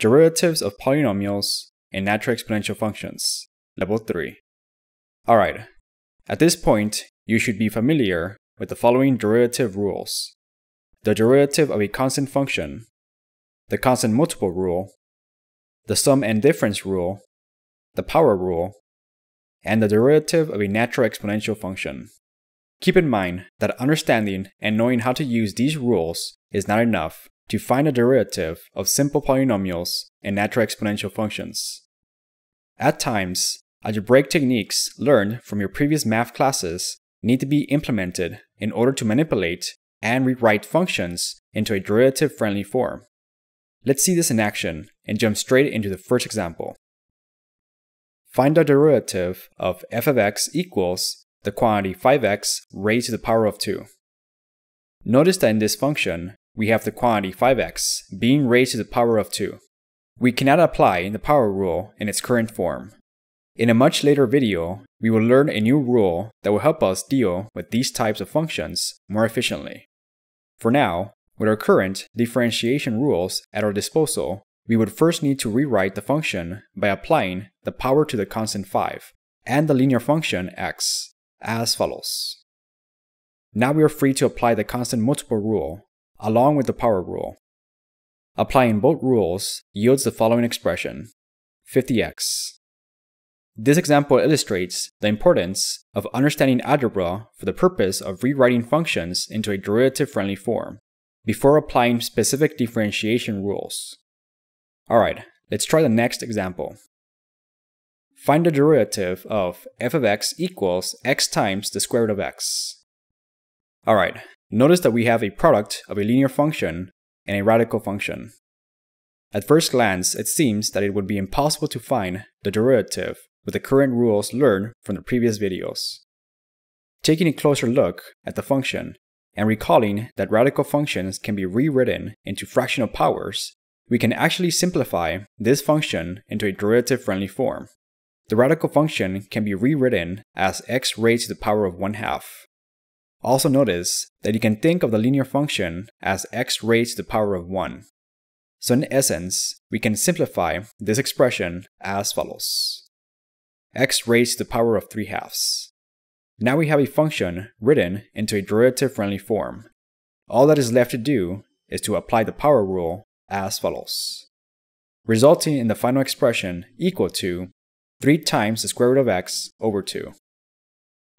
Derivatives of Polynomials and Natural Exponential Functions, Level 3. Alright, at this point, you should be familiar with the following derivative rules. The derivative of a constant function, the constant multiple rule, the sum and difference rule, the power rule, and the derivative of a natural exponential function. Keep in mind that understanding and knowing how to use these rules is not enough to find a derivative of simple polynomials and natural exponential functions. At times, algebraic techniques learned from your previous math classes need to be implemented in order to manipulate and rewrite functions into a derivative-friendly form. Let's see this in action and jump straight into the first example. Find the derivative of f of x equals the quantity 5x raised to the power of 2. Notice that in this function, we have the quantity 5x being raised to the power of 2. We cannot apply the power rule in its current form. In a much later video, we will learn a new rule that will help us deal with these types of functions more efficiently. For now, with our current differentiation rules at our disposal, we would first need to rewrite the function by applying the power to the constant 5 and the linear function x as follows. Now we are free to apply the constant multiple rule along with the power rule. Applying both rules yields the following expression, 50x. This example illustrates the importance of understanding algebra for the purpose of rewriting functions into a derivative-friendly form before applying specific differentiation rules. Alright, let's try the next example. Find the derivative of f of x equals x times the square root of x. Alright, Notice that we have a product of a linear function and a radical function. At first glance, it seems that it would be impossible to find the derivative with the current rules learned from the previous videos. Taking a closer look at the function and recalling that radical functions can be rewritten into fractional powers, we can actually simplify this function into a derivative-friendly form. The radical function can be rewritten as x raised to the power of 1 half. Also notice that you can think of the linear function as x raised to the power of 1. So in essence, we can simplify this expression as follows. x raised to the power of 3 halves. Now we have a function written into a derivative-friendly form. All that is left to do is to apply the power rule as follows, resulting in the final expression equal to 3 times the square root of x over 2.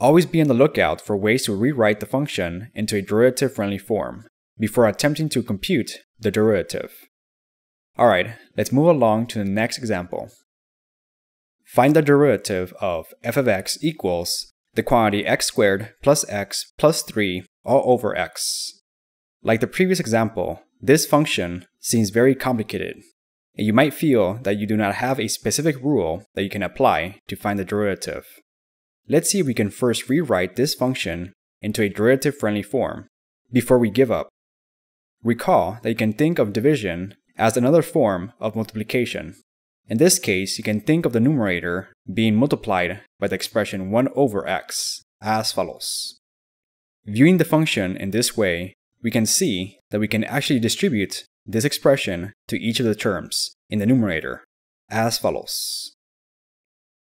Always be on the lookout for ways to rewrite the function into a derivative-friendly form before attempting to compute the derivative. Alright, let's move along to the next example. Find the derivative of f of x equals the quantity x squared plus x plus 3 all over x. Like the previous example, this function seems very complicated, and you might feel that you do not have a specific rule that you can apply to find the derivative. Let's see if we can first rewrite this function into a derivative-friendly form before we give up. Recall that you can think of division as another form of multiplication. In this case, you can think of the numerator being multiplied by the expression 1 over x as follows. Viewing the function in this way, we can see that we can actually distribute this expression to each of the terms in the numerator as follows.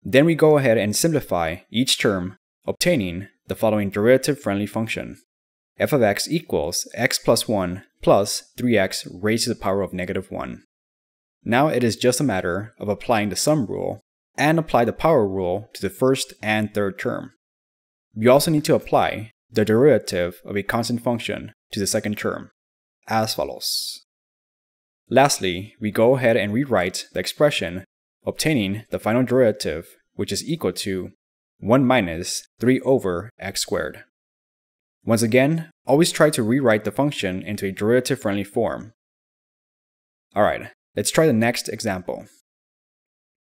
Then we go ahead and simplify each term, obtaining the following derivative-friendly function. f of x equals x plus 1 plus 3x raised to the power of negative 1. Now it is just a matter of applying the sum rule and apply the power rule to the first and third term. We also need to apply the derivative of a constant function to the second term, as follows. Lastly, we go ahead and rewrite the expression obtaining the final derivative, which is equal to 1 minus 3 over x squared. Once again, always try to rewrite the function into a derivative-friendly form. Alright, let's try the next example.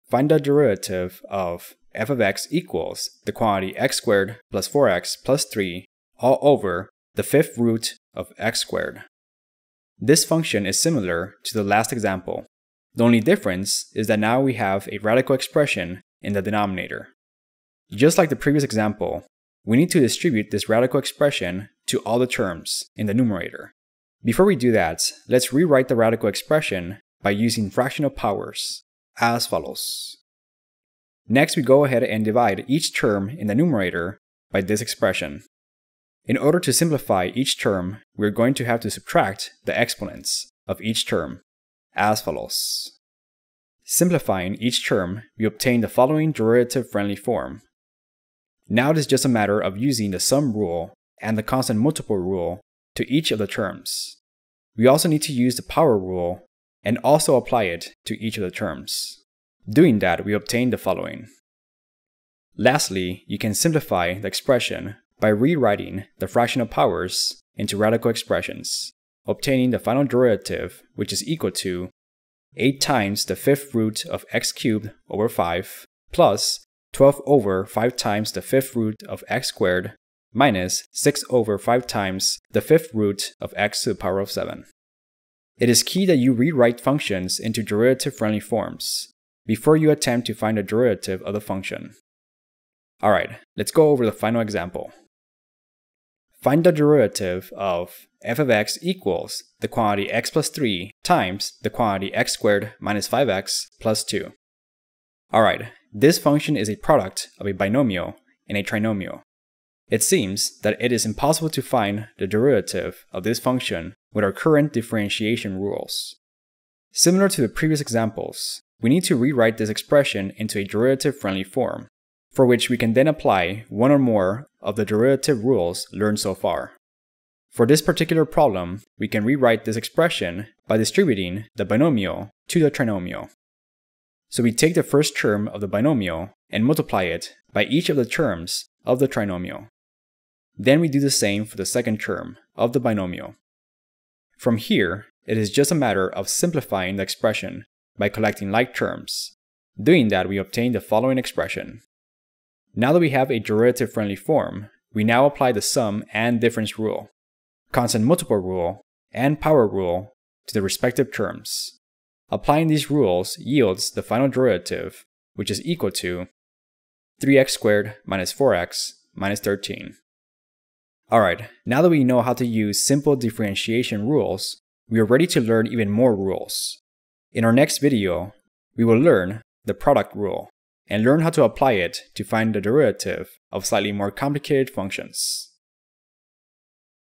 Find the derivative of f of x equals the quantity x squared plus 4x plus 3 all over the fifth root of x squared. This function is similar to the last example, the only difference is that now we have a radical expression in the denominator. Just like the previous example, we need to distribute this radical expression to all the terms in the numerator. Before we do that, let's rewrite the radical expression by using fractional powers, as follows. Next, we go ahead and divide each term in the numerator by this expression. In order to simplify each term, we're going to have to subtract the exponents of each term, as follows. Simplifying each term, we obtain the following derivative-friendly form. Now it is just a matter of using the sum rule and the constant multiple rule to each of the terms. We also need to use the power rule and also apply it to each of the terms. Doing that, we obtain the following. Lastly, you can simplify the expression by rewriting the fractional powers into radical expressions, obtaining the final derivative, which is equal to 8 times the fifth root of x cubed over 5 plus 12 over 5 times the fifth root of x squared minus 6 over 5 times the fifth root of x to the power of 7. It is key that you rewrite functions into derivative-friendly forms before you attempt to find the derivative of the function. Alright, let's go over the final example. Find the derivative of f of x equals the quantity x plus 3 times the quantity x squared minus 5x plus 2. Alright, this function is a product of a binomial and a trinomial. It seems that it is impossible to find the derivative of this function with our current differentiation rules. Similar to the previous examples, we need to rewrite this expression into a derivative-friendly form, for which we can then apply one or more of the derivative rules learned so far. For this particular problem, we can rewrite this expression by distributing the binomial to the trinomial. So we take the first term of the binomial and multiply it by each of the terms of the trinomial. Then we do the same for the second term of the binomial. From here, it is just a matter of simplifying the expression by collecting like terms. Doing that, we obtain the following expression. Now that we have a derivative-friendly form, we now apply the sum and difference rule, constant multiple rule, and power rule to the respective terms. Applying these rules yields the final derivative, which is equal to 3x squared minus 4x minus 13. Alright, now that we know how to use simple differentiation rules, we are ready to learn even more rules. In our next video, we will learn the product rule and learn how to apply it to find the derivative of slightly more complicated functions.